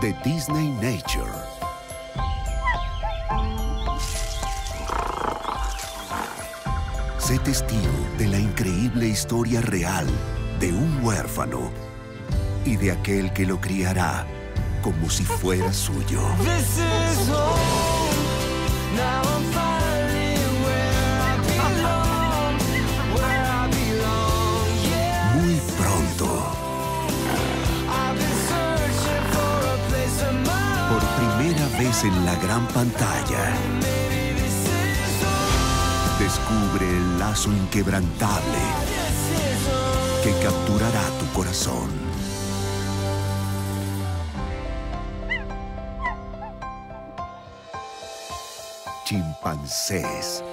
de Disney Nature. Sé testigo de la increíble historia real de un huérfano y de aquel que lo criará como si fuera suyo. Primera vez en la gran pantalla, descubre el lazo inquebrantable que capturará tu corazón. Chimpancés.